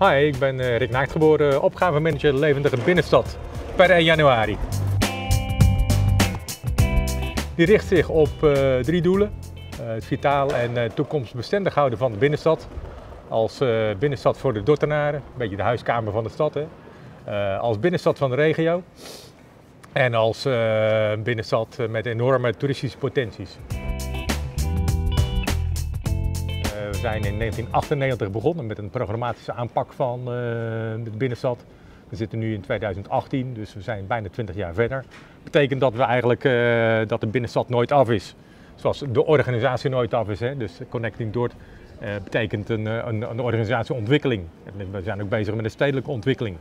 Hi, ik ben eh, Rick Naakt geboren, opgavemanager Levendige Binnenstad per 1 januari. Die richt zich op uh, drie doelen. Uh, het vitaal en toekomstbestendig houden van de binnenstad. Als binnenstad voor de Dordtenaren, een beetje de huiskamer van de stad. Hè. als binnenstad van de regio. En als binnenstad met enorme toeristische potenties. Zijn in 1998 begonnen met een programmatische aanpak van de binnenstad. We zitten nu in 2018, dus we zijn bijna 20 jaar verder. Betekent dat we eigenlijk uh, dat de binnenstad nooit af is. Zoals de organisatie nooit af is. Hè? Dus Connecting Dort uh, betekent een, een, een, organisatieontwikkeling. We zijn ook bezig met een stedelijke ontwikkeling.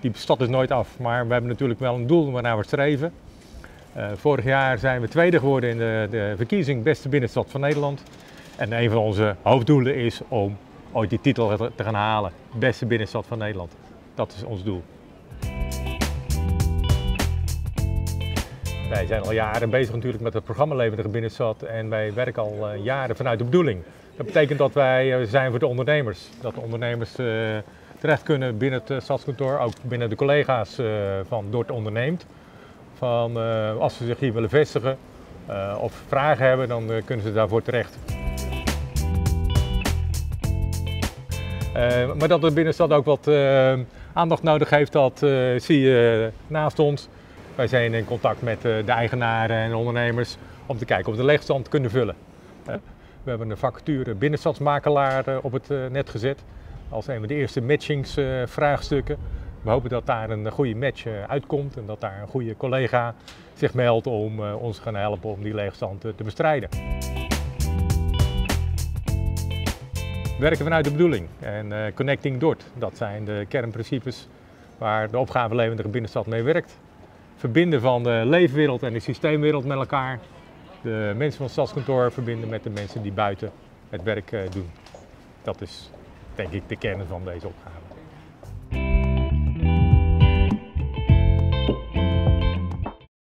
Die stad is nooit af, maar we hebben natuurlijk wel een doel waarnaar we streven. Vorig jaar zijn we tweede geworden in de, de verkiezing Beste Binnenstad van Nederland. En een van onze hoofddoelen is om ooit die titel te gaan halen. Beste Binnenstad van Nederland. Dat is ons doel. Wij zijn al jaren bezig natuurlijk met het programma Levendige Binnenstad en wij werken al uh, jaren vanuit de bedoeling. Dat betekent dat wij uh, zijn voor de ondernemers. Dat de ondernemers uh, terecht kunnen binnen het stadskantoor, ook binnen de collega's van Dort Onderneemt. Van, als ze zich hier willen vestigen of vragen hebben, dan kunnen ze daarvoor terecht. Maar dat de binnenstad ook wat aandacht nodig heeft, dat uh, zie je naast ons. Wij zijn in contact met de eigenaren en ondernemers om te kijken of we de leegstand kunnen vullen. We hebben een vacature binnenstadsmakelaar op het net gezet als een van de eerste matchingsvraagstukken. We hopen dat daar een goede match uitkomt en dat daar een goede collega zich meldt om ons te gaan helpen om die leegstand te bestrijden. Werken vanuit de bedoeling. En uh, Connecting Dort, dat zijn de kernprincipes waar de opgave Levendige Binnenstad mee werkt. Verbinden van de leefwereld en de systeemwereld met elkaar. De mensen van het stadskantoor verbinden met de mensen die buiten het werk uh, doen. Dat is denk ik de kern van deze opgave.